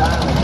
down.